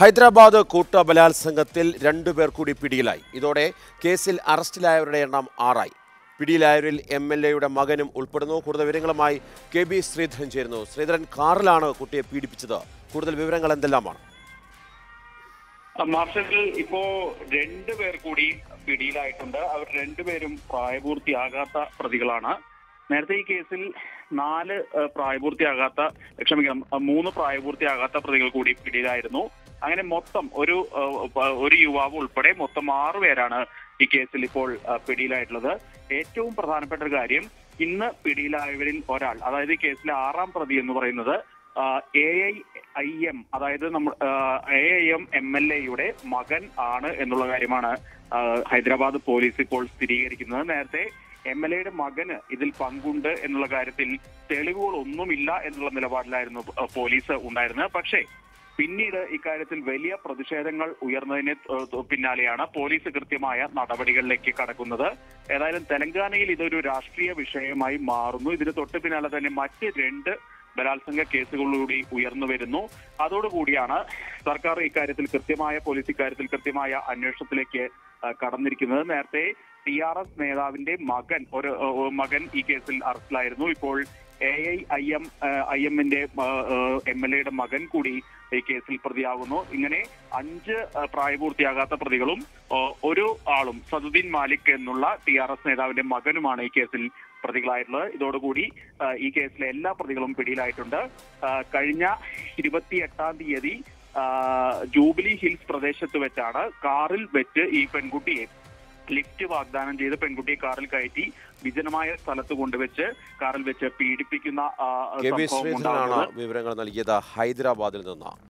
ഹൈദരാബാദ് കൂട്ട ബലാത്സംഗത്തിൽ രണ്ടുപേർ കൂടി പിടിയിലായി. ഇതോടെ കേസിൽ അറസ്റ്റിലായവരുടെ എണ്ണം ആറായി. പിടിയിലായവരിൽ എം എൽ എയുടെ മകനും ഉൾപ്പെടുന്നു. കൂടുതൽ വിവരങ്ങളുമായി കെ ബി ശ്രീധരൻ ചേരുന്നു. ശ്രീധരൻ കാറിലാണ് കുട്ടിയെ പീഡിപ്പിച്ചത്. കൂടുതൽ വിവരങ്ങൾ എന്തെല്ലാമാണ്? ഇപ്പോ രണ്ടുപേർ കൂടി പിടിയിലായിട്ടുണ്ട്. അവർ രണ്ടുപേരും പ്രായപൂർത്തിയാകാത്ത പ്രതികളാണ്. നേരത്തെ ഈ കേസിൽ നാല് പ്രായപൂർത്തിയാകാത്ത ക്ഷമിക്കണം മൂന്ന് പ്രായപൂർത്തിയാകാത്ത പ്രതികൾ കൂടി പിടിയിലായിരുന്നു. അങ്ങനെ മൊത്തം ഒരു ഒരു യുവാവ് ഉൾപ്പെടെ മൊത്തം ആറു പേരാണ് ഈ കേസിൽ ഇപ്പോൾ പിടിയിലായിട്ടുള്ളത്. ഏറ്റവും പ്രധാനപ്പെട്ട ഒരു കാര്യം ഇന്ന് പിടിയിലായവരിൽ ഒരാൾ അതായത് ഈ കേസിലെ ആറാം പ്രതി എന്ന് പറയുന്നത് എ ഐ ഐ എം അതായത് നമ്മൾ A I M M L എയുടെ മകൻ ആണ് എന്നുള്ള കാര്യമാണ് ഹൈദരാബാദ് പോലീസ് ഇപ്പോൾ സ്ഥിരീകരിക്കുന്നത്. നേരത്തെ എം എൽ എയുടെ മകന് ഇതിൽ പങ്കുണ്ട് എന്നുള്ള കാര്യത്തിൽ തെളിവുകളൊന്നുമില്ല എന്നുള്ള നിലപാടിലായിരുന്നു പോലീസ് ഉണ്ടായിരുന്നത്. പക്ഷേ പിന്നീട് ഇക്കാര്യത്തിൽ വലിയ പ്രതിഷേധങ്ങൾ ഉയർന്നതിന് പിന്നാലെയാണ് പോലീസ് കൃത്യമായ നടപടികളിലേക്ക് കടക്കുന്നത്. ഏതായാലും തെലങ്കാനയിൽ ഇതൊരു രാഷ്ട്രീയ വിഷയമായി മാറുന്നു. ഇതിന് തൊട്ട് പിന്നാലെ തന്നെ മറ്റ് രണ്ട് ബലാത്സംഗ കേസുകളിലൂടെ ഉയർന്നു വരുന്നു. അതോടുകൂടിയാണ് സർക്കാർ ഇക്കാര്യത്തിൽ കൃത്യമായ പോലീസ് ഇക്കാര്യത്തിൽ കൃത്യമായ അന്വേഷണത്തിലേക്ക് കടന്നിരിക്കുന്നത്. നേരത്തെ ടി ആർ എസ് നേതാവിന്റെ മകൻ ഒരു മകൻ ഈ കേസിൽ അറസ്റ്റിലായിരുന്നു. ഇപ്പോൾ A I I M I എമ്മിന്റെ എം എൽ എയുടെ മകൻ കൂടി ഈ കേസിൽ പ്രതിയാകുന്നു. ഇങ്ങനെ അഞ്ച് പ്രായപൂർത്തിയാകാത്ത പ്രതികളും ഒരു ആളും സദുദ്ദീൻ മാലിക് എന്നുള്ള ടി ആർ എസ് നേതാവിന്റെ മകനുമാണ് ഈ കേസിൽ പ്രതികളായിട്ടുള്ളത്. ഇതോടുകൂടി ഈ കേസിലെ എല്ലാ പ്രതികളും പിടിയിലായിട്ടുണ്ട്. കഴിഞ്ഞ ഇരുപത്തി എട്ടാം തീയതി ജൂബിലി ഹിൽസ് പ്രദേശത്ത് വെച്ചാണ് കാറിൽ വെച്ച് ഈ പെൺകുട്ടിയെ ലിഫ്റ്റ് വാഗ്ദാനം ചെയ്ത് പെൺകുട്ടിയെ കാറിൽ കയറ്റി വിജനമായ സ്ഥലത്ത് കൊണ്ടുവച്ച് കാറിൽ വെച്ച് പീഡിപ്പിക്കുന്ന വിവരങ്ങൾ നൽകിയത് ഹൈദരാബാദിൽ നിന്ന്.